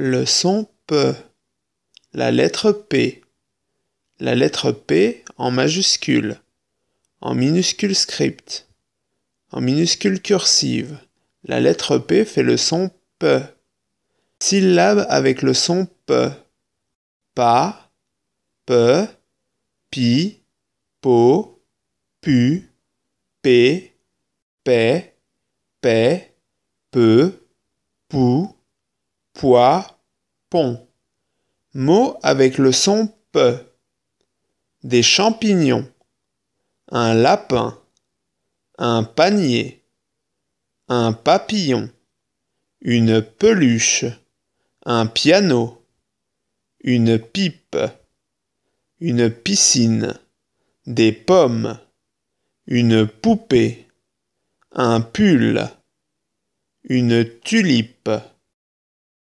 le son P, la lettre P, la lettre P en majuscule, en minuscule script, en minuscule cursive. La lettre P fait le son P. Syllabe avec le son P. Pa, P, Pi, Po, Pu, P, P, P, Peu, Pou, Poids, Pont. Mot avec le son P. Des champignons, un lapin, un panier, un papillon, une peluche, un piano, une pipe, une piscine, des pommes, une poupée, un pull, une tulipe.